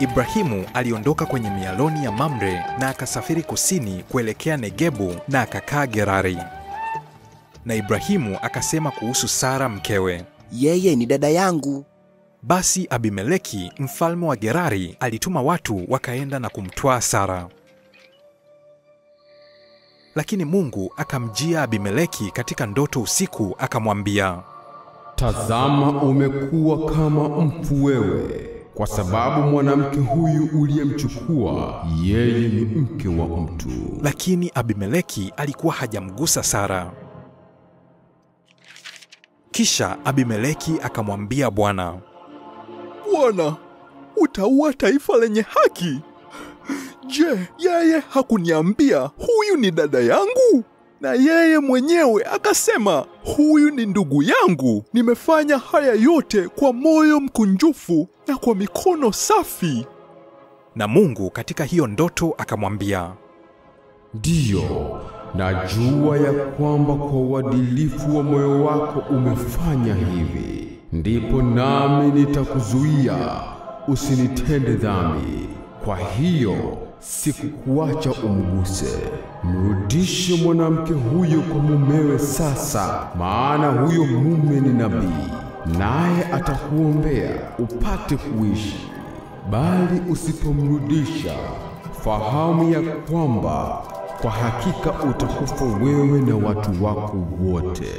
Ibrahimu aliondoka kwenye mialoni ya Mamre na akasafiri kusini kuelekea Negebu na akakaa Gerari. Na Ibrahimu akasema kuhusu Sara mkewe, Yeye ni dada yangu. basi Abimeleki mfalme wa Gerari alituma watu wakaenda na kumtwaa Sara. Lakini Mungu akamjia Abimeleki katika ndoto usiku, akamwambia, Tazama, umekuwa kama mfu wewe, kwa sababu mwanamke huyu uliyemchukua yeye ni mke wa mtu. lakini Abimeleki alikuwa hajamgusa Sara. Kisha Abimeleki akamwambia Bwana, Bwana, utaua taifa lenye haki? Je, yeye hakuniambia huyu ni dada yangu? Na yeye mwenyewe akasema huyu ni ndugu yangu. Nimefanya haya yote kwa moyo mkunjufu na kwa mikono safi. na Mungu katika hiyo ndoto akamwambia, Ndiyo, najua ya kwamba kwa uadilifu wa moyo wako umefanya hivi. Ndipo nami nitakuzuia usinitende dhambi. Kwa hiyo sikukuacha umguse. Mrudishe mwanamke huyo kwa mumewe sasa, maana huyo mume ni nabii, naye atakuombea upate kuishi. Bali usipomrudisha, fahamu ya kwamba kwa hakika utakufa wewe na watu wako wote.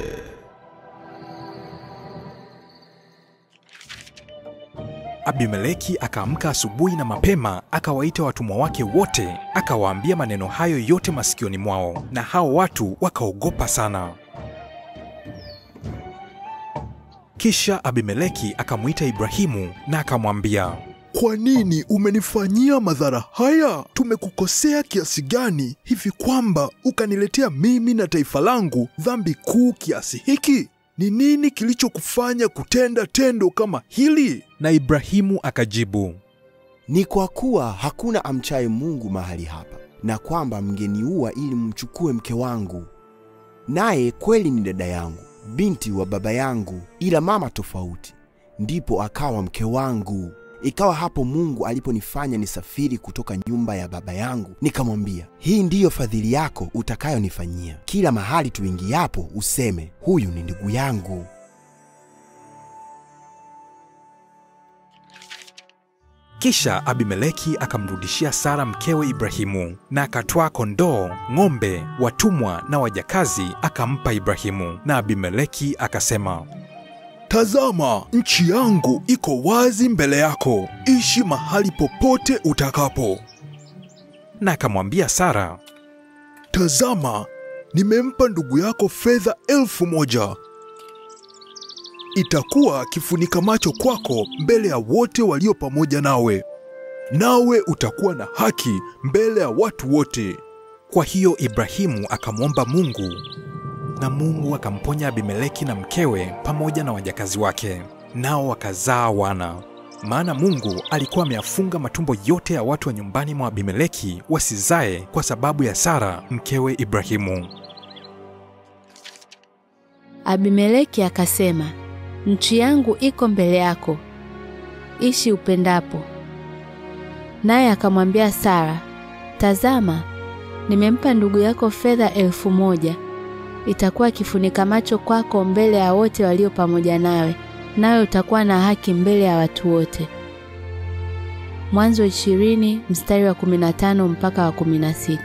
Abimeleki akaamka asubuhi na mapema, akawaita watumwa wake wote, akawaambia maneno hayo yote masikioni mwao, na hao watu wakaogopa sana. Kisha Abimeleki akamwita Ibrahimu na akamwambia, Kwa nini umenifanyia madhara haya? Tumekukosea kiasi gani hivi kwamba ukaniletea mimi na taifa langu dhambi kuu kiasi hiki? Ni nini kilichokufanya kutenda tendo kama hili? na Ibrahimu akajibu, Ni kwa kuwa hakuna amchaye Mungu mahali hapa, na kwamba mngeniua ili mchukue mke wangu. Naye kweli ni dada yangu, binti wa baba yangu, ila mama tofauti. Ndipo akawa mke wangu. Ikawa hapo Mungu aliponifanya nisafiri kutoka nyumba ya baba yangu, nikamwambia, hii ndiyo fadhili yako utakayonifanyia. Kila mahali tuingiapo useme, huyu ni ndugu yangu. Kisha Abimeleki akamrudishia Sara mkewe Ibrahimu, na akatwaa kondoo, ng'ombe, watumwa na wajakazi akampa Ibrahimu. Na Abimeleki akasema, Tazama, nchi yangu iko wazi mbele yako, ishi mahali popote utakapo. na akamwambia Sara, Tazama, nimempa ndugu yako fedha elfu moja. Itakuwa kifunika macho kwako mbele ya wote walio pamoja nawe, nawe utakuwa na haki mbele ya watu wote. Kwa hiyo Ibrahimu akamwomba Mungu, na Mungu akamponya Abimeleki na mkewe pamoja na wajakazi wake, nao wakazaa wana. Maana Mungu alikuwa ameyafunga matumbo yote ya watu wa nyumbani mwa Abimeleki wasizae kwa sababu ya Sara mkewe Ibrahimu. Abimeleki akasema, nchi yangu iko mbele yako, ishi upendapo. Naye akamwambia Sara, tazama, nimempa ndugu yako fedha elfu moja. Itakuwa kifunika macho kwako mbele ya wote walio pamoja nawe, nawe utakuwa na haki mbele ya watu wote. Mwanzo ishirini mstari wa 15 mpaka wa 16.